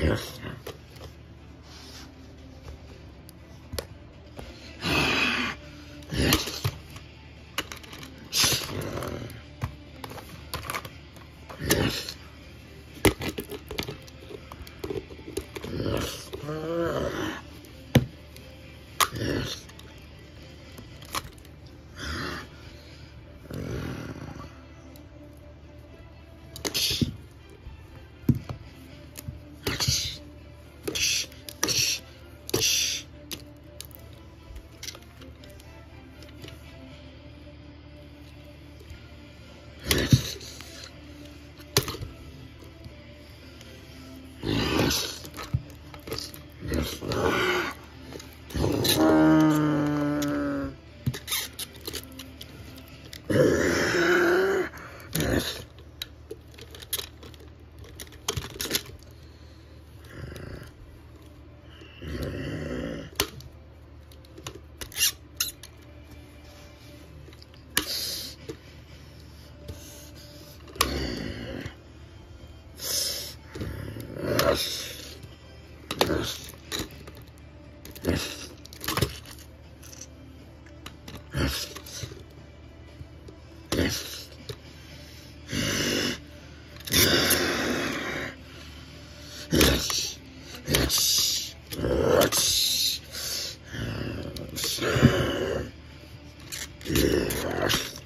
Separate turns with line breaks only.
Yes.
Yes. Yes. Yes. Yes. Yeah.